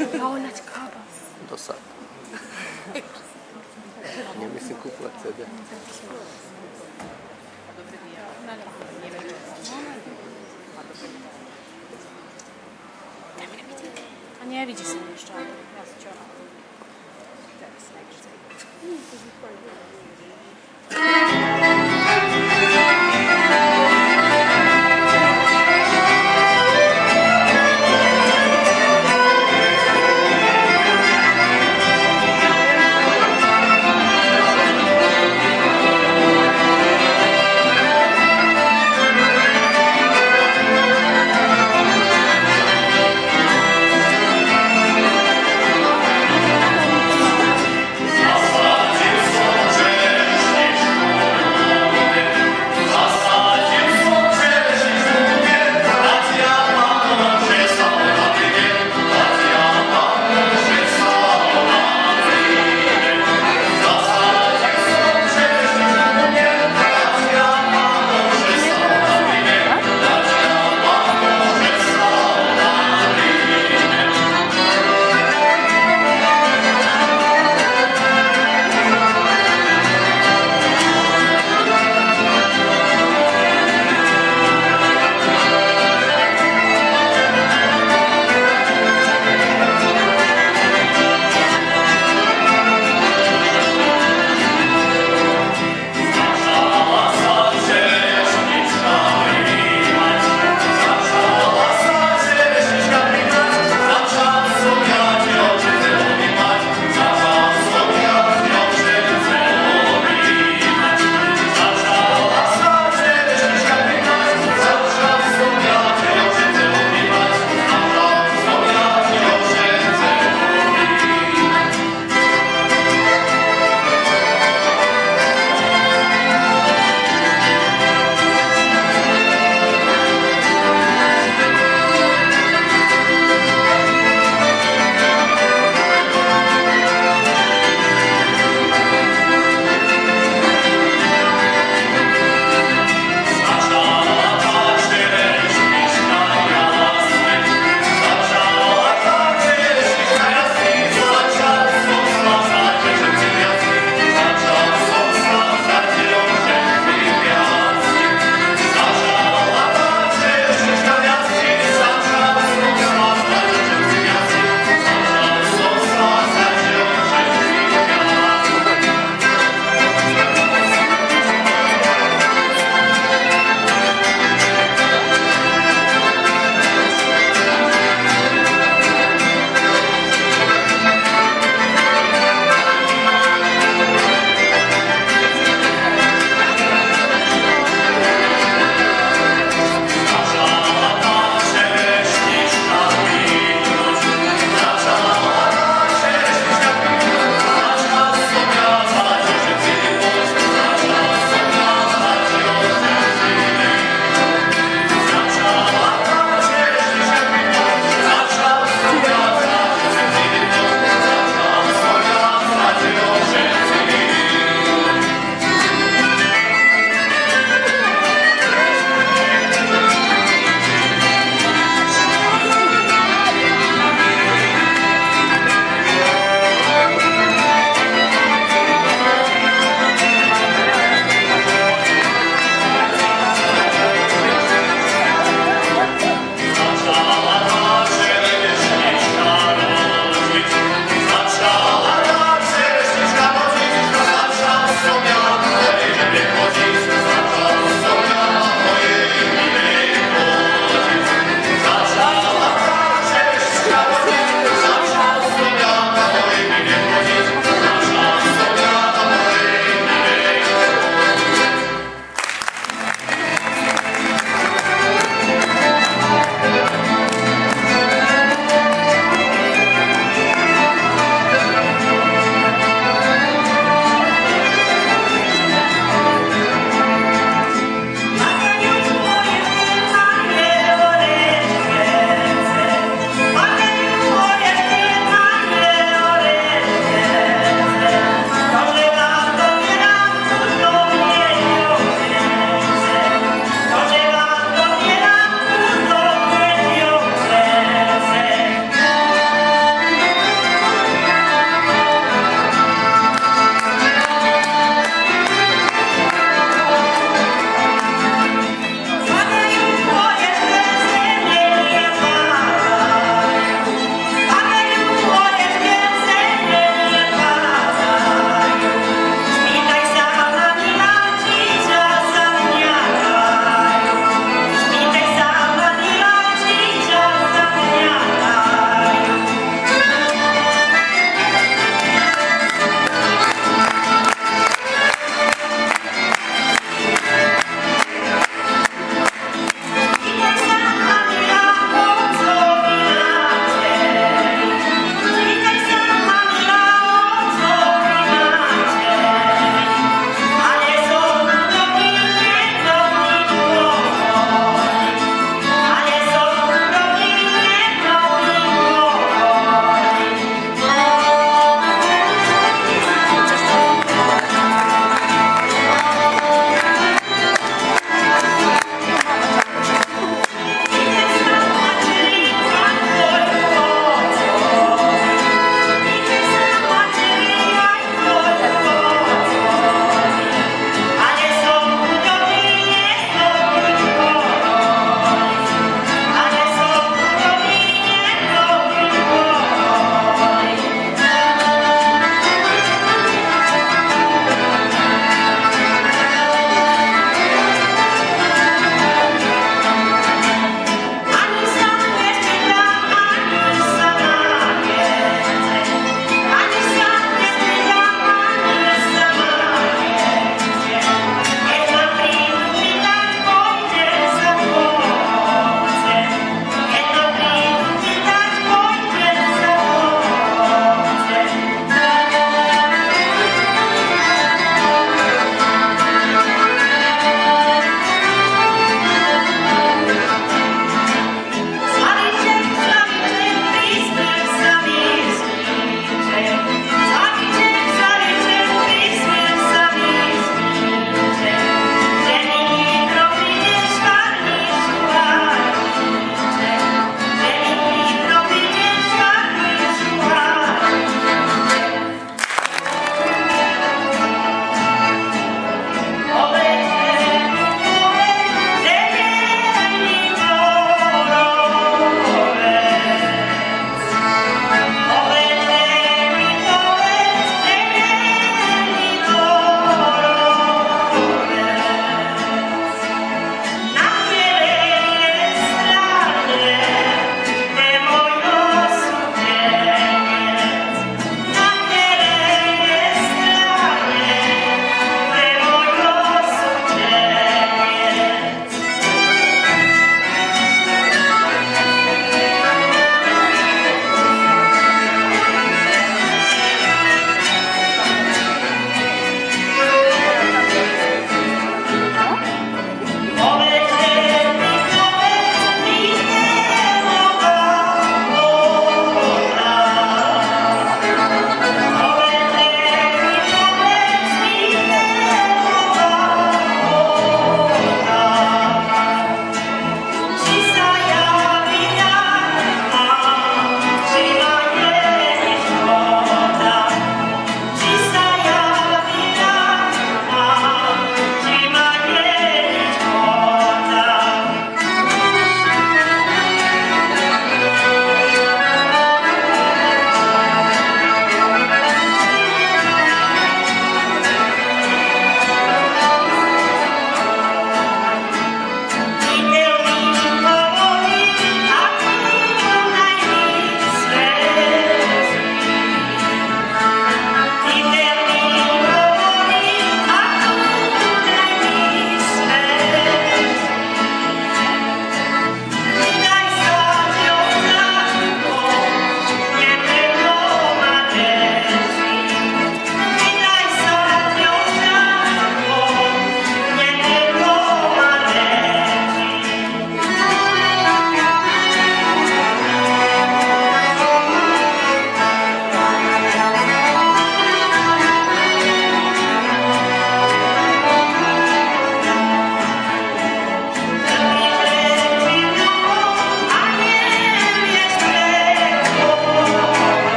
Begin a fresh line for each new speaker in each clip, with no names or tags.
Jaunat Körpers. Interessant.
Mir ein bisschen Kuppert, ja.
A nie widzi się jeszcze. Ja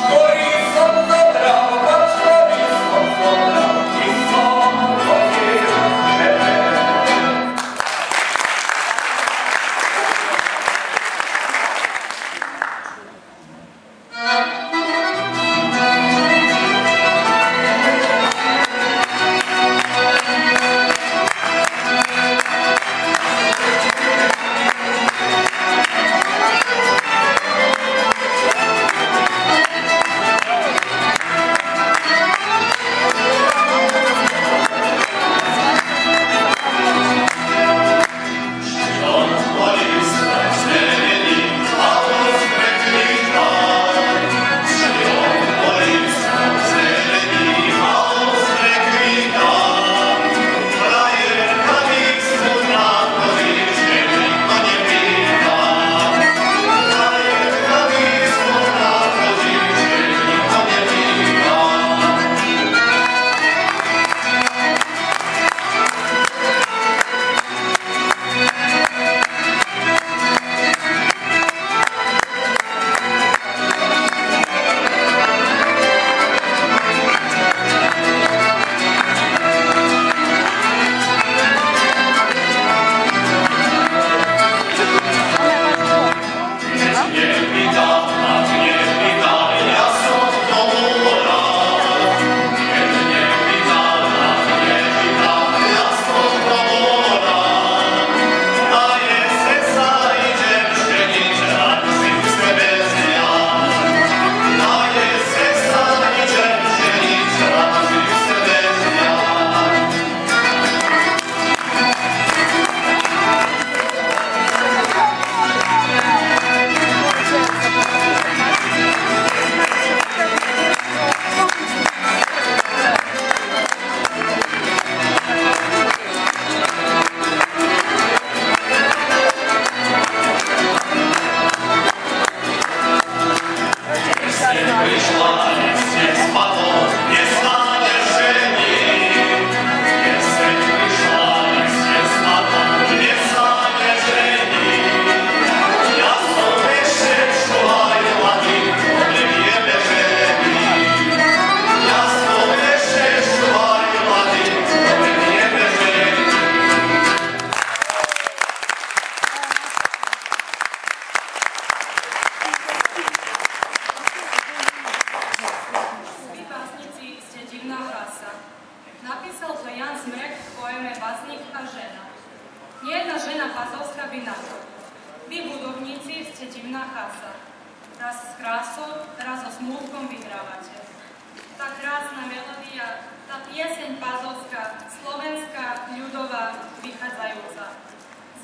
Let's go!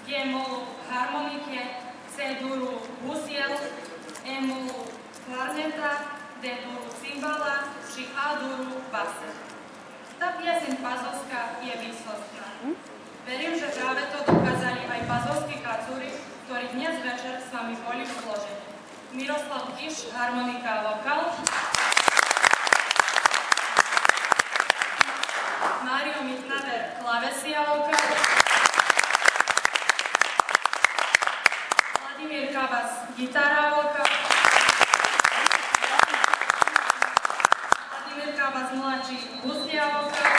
G-molu harmonike, C-duru husiel, E-molu klarneta, D-duru cymbala, či A-duru base. Tá pieseň pazovská je výsostná. Verím, že práve to dokázali aj pazovskí kacúri, ktorí dnes večer s vami boli v. Miroslav Kiš, harmonika vokál. Mário Mitnaver, klavesia vokál. Vladimír Kabas, gitara vokál. Vladimír Kabas mladší, hustia vokál.